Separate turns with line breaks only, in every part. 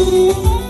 Música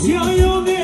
si hay un